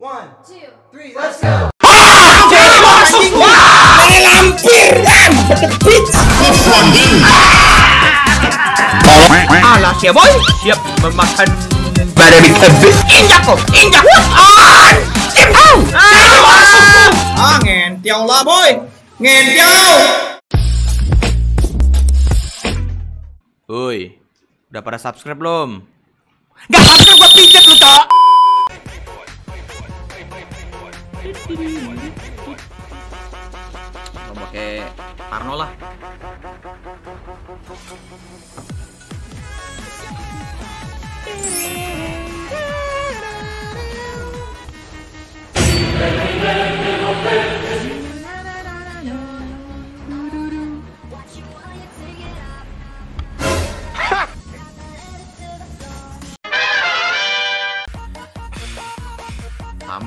One, two, three, let's go. Alah siap boy Siap memakan Badan kebit Injak kok Injak Ah Ah Ah, ngentiau lah boy. Ngentiau. Woi Udah pada subscribe belum? Gak subscribe gua pijet lu cok Gua pakai Parno lah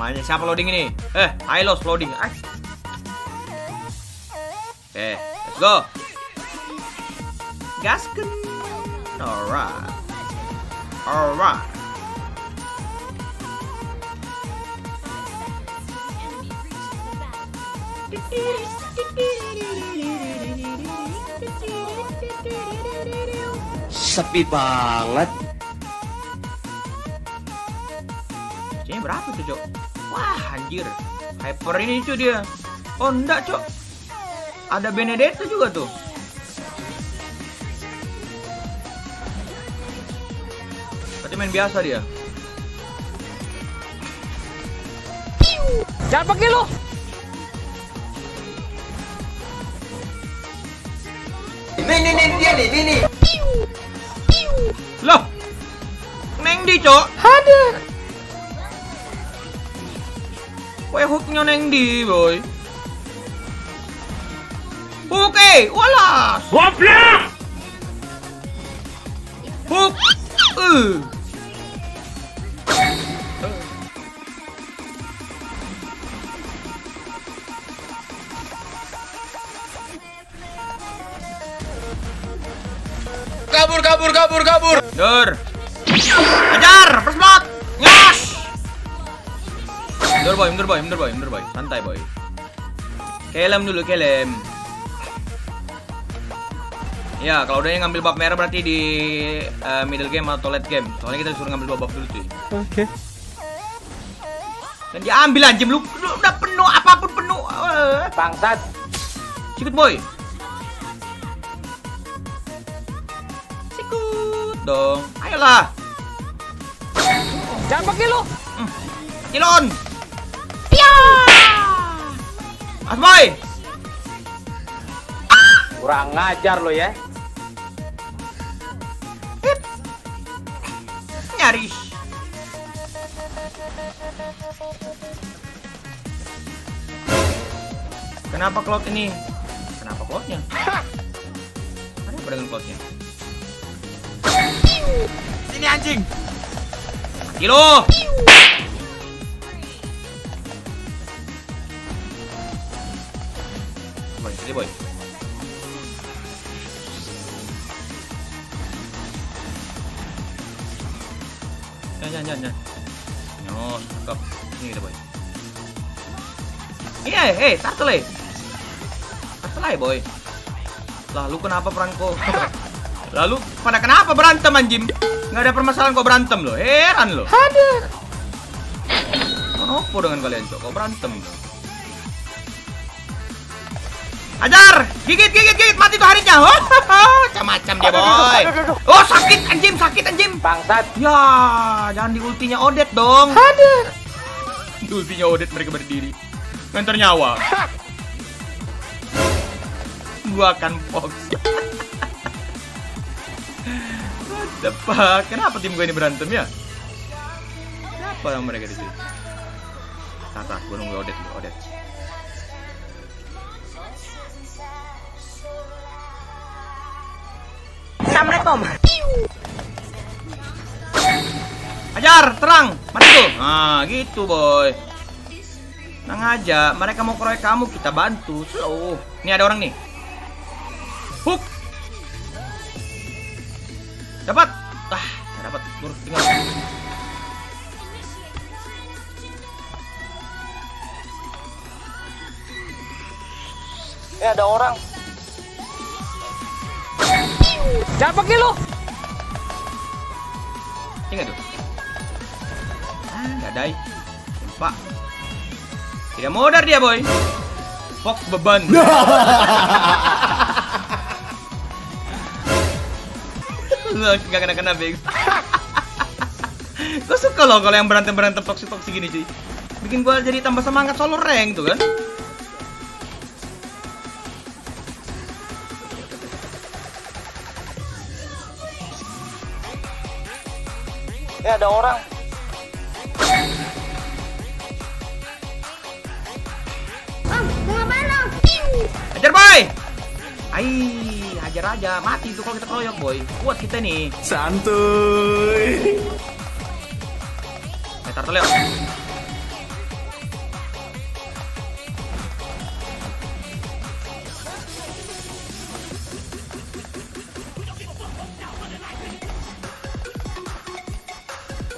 Namanya siapa loading ini? Eh, Hylos loading. Ah. Oke, let's go. Gasken. Alright. Alright. Sepi banget. Kayaknya berapa tuh, Cok? Wah, anjir. Hyper ini, cuy dia. Oh, enggak, Cok. Ada Benedetta juga tuh. Berarti main biasa dia. Jangan pergi lu. Nih, nih, nih, dia nih, nih, nih. Loh. Neng di, Cok. Ada. Kue hooknya neng di, boy. Oke, walas. Goblok. Hook. Uh. Kabur, kabur, kabur, kabur. Dur. Ajar. Nyas. Mundur boy, mundur boy, mundur boy, mundur boy. Santai boy. Kelem dulu, kelem. Ya, kalau udah yang ngambil bab merah berarti di eh, middle game atau late game. Soalnya kita disuruh ngambil bab dulu cuy. Oke. Dan diambil anjing lu, lu udah penuh apa pun penuh. Eh, Bangsat. Sikut boy. Sikut dong. Ayolah. Jangan pergi lu. Kilon. Pia. Mas boy. Kurang ngajar lu ya. Nyaris. Kenapa cloud ini? Kenapa cloudnya? Ada apa dengan cloudnya? Sini anjing. Kilo. Sini boy. Jangan, jangan, jangan. Nyos, cakep. Ini kita, boy. Iya, eh, turtle eh. Turtle eh, boy. Lalu kenapa peranku? Lalu pada kenapa berantem anjing? Nggak ada permasalahan kok berantem loh. Heran loh. Ada. Kenapa dengan kalian cok? Kok berantem? Ajar! Gigit, gigit, gigit! Mati tuh harinya! Oh, macam-macam dia boy. Oh sakit anjing, sakit anjing. Bangsat. Ya, jangan di ultinya Odet dong. Ada. Di ultinya Odet mereka berdiri. Ngantar nyawa. Gua akan fox. What the fuck? Kenapa tim gue ini berantem ya? Kenapa mereka di sini? Tata, gue nunggu Odet Odet. Assalamualaikum. Ajar, terang. mati tuh? Nah, gitu, boy. Tenang aja, mereka mau keroyok kamu, kita bantu. Slow. ini ada orang nih. Hook. Dapat. Ah, dapat. Lurus tinggal. Eh, ada orang. Jangan pergi lu. Ingat tuh. Ah, nggak dai. Pak. Tidak modar dia, boy. Fox beban. Gak kena-kena, Big. Gue suka loh kalau yang berantem-berantem toksik-toksik gini, cuy. Bikin gue jadi tambah semangat solo rank tuh kan. Ini ada orang. Hajar, boy! Ai, hajar aja. Mati tuh kalau kita keroyok, boy. Kuat kita nih. Santuy. Eh, tar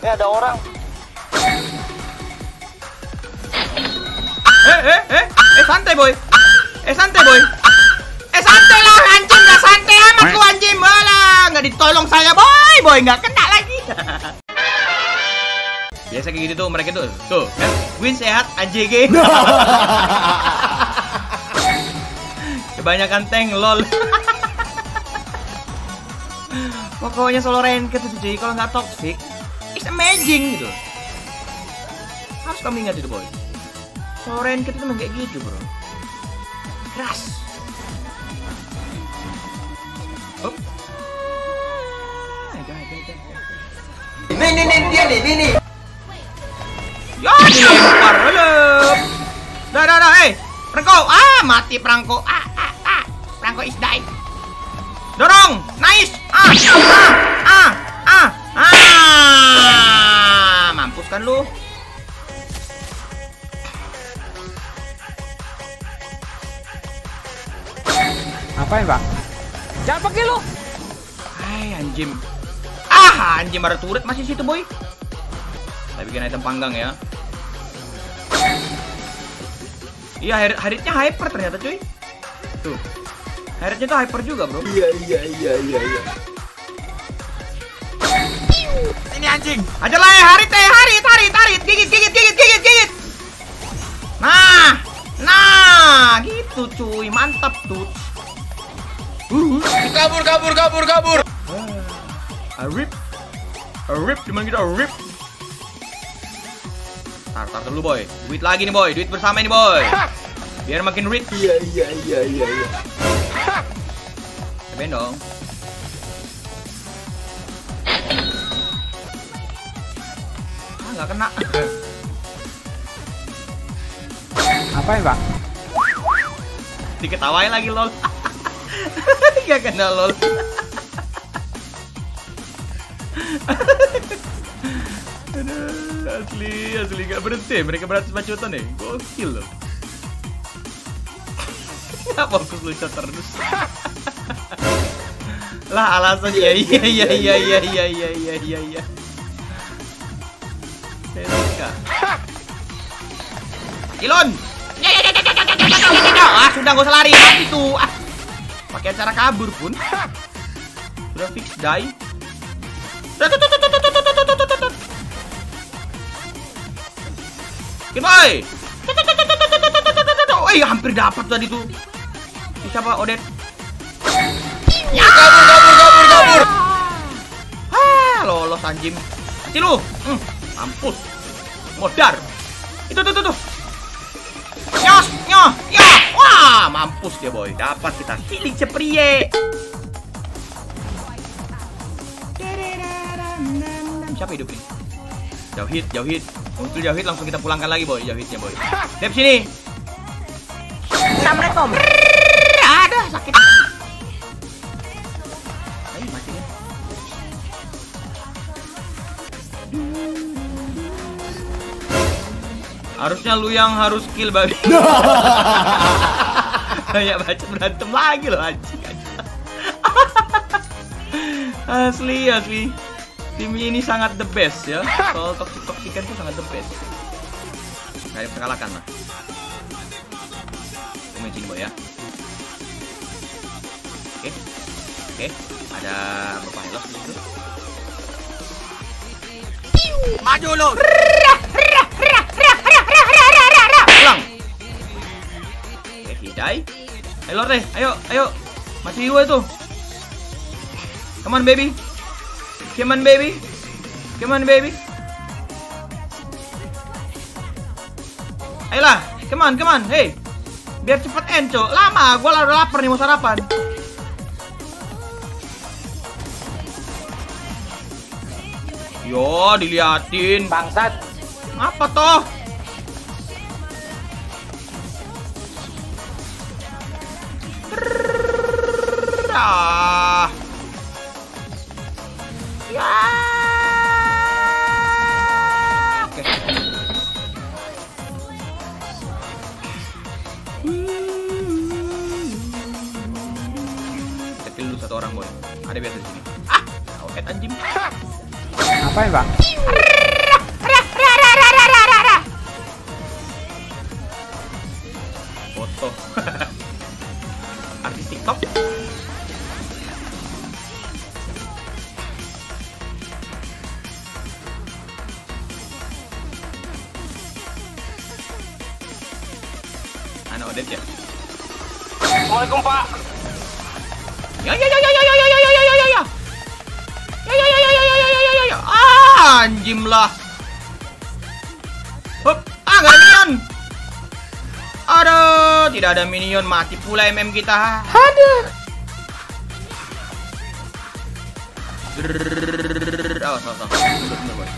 Ini ada orang. Eh, eh, eh, eh, santai boy. Eh, santai boy. Eh, santai lah, anjing nggak santai amat lu anjing malah nggak ditolong saya boy, boy nggak kena lagi. Biasa kayak gitu tuh mereka tuh, tuh kan, Win sehat AJG. Kebanyakan tank lol. Pokoknya solo ranked itu cuy, kalau nggak toxic, amazing gitu. Harus kamu ingat itu boy. Ranked itu memang kayak gitu bro. Keras. Hop. Ah. Nih nih nih dia nih nih nih. Ya, dilempar halo. Dah, dah, dah, eh. Perangko, ah, mati perangko. Ah, ah, ah. Perangko is die. Dorong, nice. Ah, ah, kan lu? Apain, Bang? Jangan pergi lu. Hai, anjim. Ah, anjim ada turret masih situ, boy. Saya bikin item panggang ya. Iya, Har- Haritnya hyper ternyata, cuy. Tuh. Haritnya tuh hyper juga, bro. Iya iya iya iya iya. Ini anjing. Aja lah, Harit, eh, Harit, Harit, Harit. Gigit, gigit, gigit, gigit, gigit. Nah, nah, gitu, cuy. Mantap, tuh. Kabur kabur kabur kabur. A rip. A rip, cuman kita rip. Tar, tar dulu boy. Duit lagi nih boy. Duit bersama ini boy. Biar makin rich. Iya iya iya iya iya. Cobain nggak kena. Apain, Bang? Diketawain lagi lol. Gak kena lol. Aduh, asli, asli gak berhenti. Mereka beratus bacotan nih. Gokil loh. Gak fokus lucu terus. lah alasan ya iya iya iya iya iya iya iya iya Kilon. Ah, sudah gak usah lari. Mati tuh. Ah. Pakai cara kabur pun. Sudah fix die. Kimoi. Oh, hampir dapat tadi tuh. Siapa Odet? Kabur, kabur, kabur, kabur. Ah, lolos anjing. Mati lu. Mampus. Modar. Itu tuh tuh tuh. Nyoh, ya. Wah, mampus dia boy. Dapat kita healing ceprie. Siapa hidup ini? Jauhid, Jauhid. Muncul Jauhid langsung kita pulangkan lagi boy. Jauhidnya boy. Dep sini. Assalamualaikum. Ada sakit. Harusnya lu yang harus kill babi. Kayak baca berantem lagi loh anjing. asli asli. Tim ini sangat the best ya. Soal toxic toxican itu sangat the best. Gak ada yang bisa kalahkan lah. Tungguin sini boy ya. Oke. Oke. Ada Bapak Helos di situ. Maju lu. Hidai. Ayo Lord deh, ayo, ayo. Masih Iwo itu. Come on baby. Come on baby. Come on baby. Ayolah, come on, come on, hey. Biar cepet end, Cok. Lama, gua udah lapar nih mau sarapan. Yo, diliatin. Bangsat. Apa toh? 换一 anjim lah Hup, ah gak ada minion Aduh, tidak ada minion mati pula MM kita. Aduh. Oh, salah, salah. Bener, bener, boy.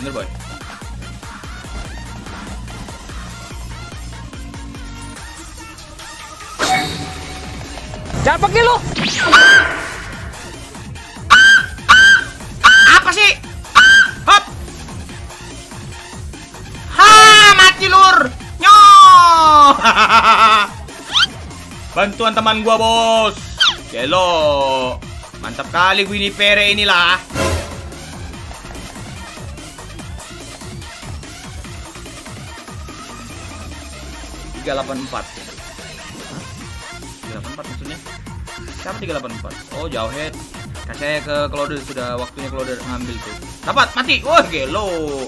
Bener, boy. Jangan pergi lu. Bantuan teman gua, Bos. Gelo. Mantap kali Winnie Pere inilah. Tiga delapan empat. Tiga delapan empat maksudnya? Siapa tiga delapan empat? Oh jauh head. Kasih ke Cloder sudah waktunya Cloder ngambil tuh. Dapat mati. Wah gelo.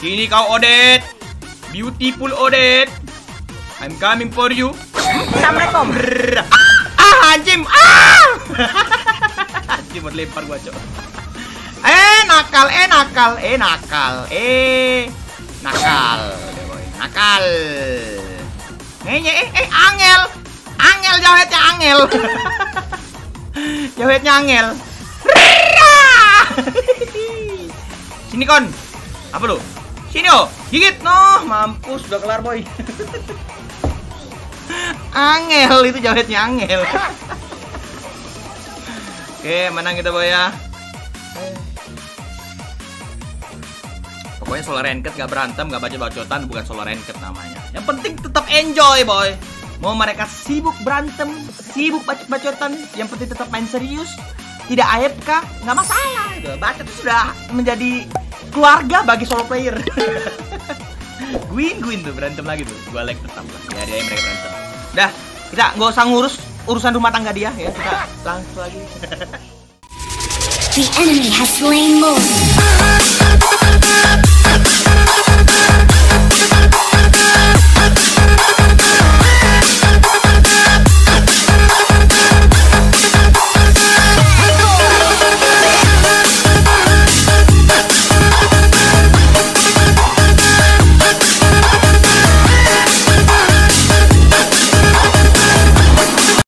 Sini kau Odet. Beautiful Odet. I'm coming for you. Assalamualaikum. Ah anjing. Ah. anjing lempar gua cok. Eh nakal, eh nakal, eh nakal, eh nakal, boy. nakal. Ngenye, eh, eh angel, angel jawetnya angel. jawetnya angel. Sini kon, apa lu? Sini oh, gigit no, mampus udah kelar boy. Angel itu jawetnya angel. Oke, menang kita boy ya. Pokoknya solo ranked gak berantem, gak bacot-bacotan, bukan solo ranked namanya. Yang penting tetap enjoy, boy. Mau mereka sibuk berantem, sibuk bacot-bacotan, yang penting tetap main serius. Tidak AFK, nggak masalah. Gitu. Bacot itu sudah menjadi keluarga bagi solo player. Gwin, Gwin tuh berantem lagi tuh. Gua like tetap lah. Ya dia mereka berantem. Dah, kita nggak usah ngurus urusan rumah tangga dia ya. Kita langsung lagi. The enemy has slain Lord.